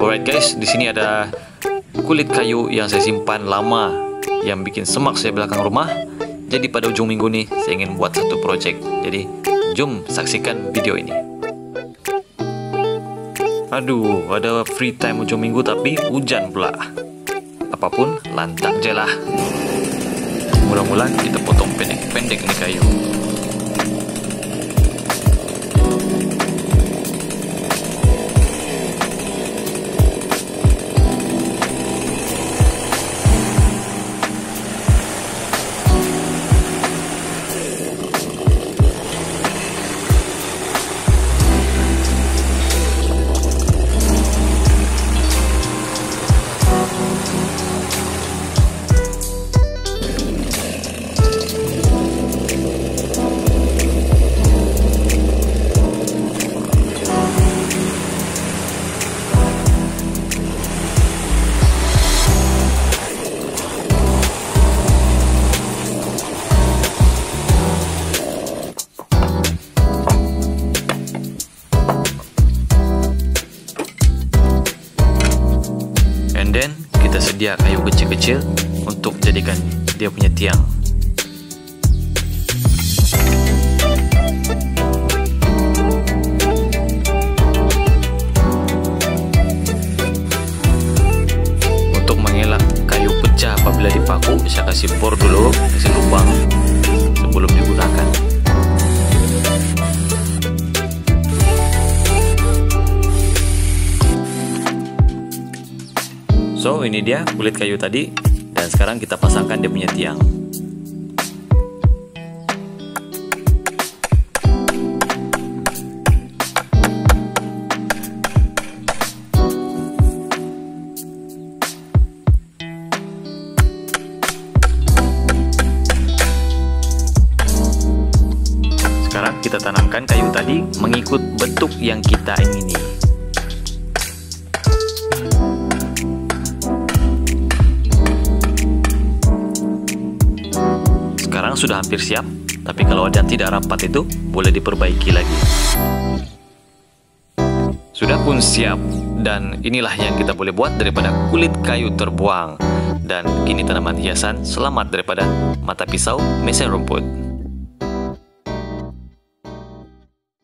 Alright guys, di sini ada kulit kayu yang saya simpan lama yang bikin semak saya belakang rumah. Jadi pada ujung minggu nih saya ingin buat satu project. Jadi jom saksikan video ini. Aduh, ada free time ujung minggu tapi hujan pula. Apa pun lantak je lah. Mula-mula kita potong pendek-pendek nih kayu. Kita sedia kayu kecil-kecil untuk jadikan dia punya tiang. Untuk mengelak kayu pecah apabila dipaku, saya kasih bor dulu, kasih lubang sebelum digunakan. So ini dia kulit kayu tadi dan sekarang kita pasangkan dia punya tiang. Sekarang kita tanamkan kayu tadi mengikut bentuk yang kita ingini. Sekarang sudah hampir siap, tapi kalau ada yang tidak rapat itu boleh diperbaiki lagi. Sudah pun siap dan inilah yang kita boleh buat daripada kulit kayu terbuang dan kini tanaman hiasan selamat daripada mata pisau mesin rumput.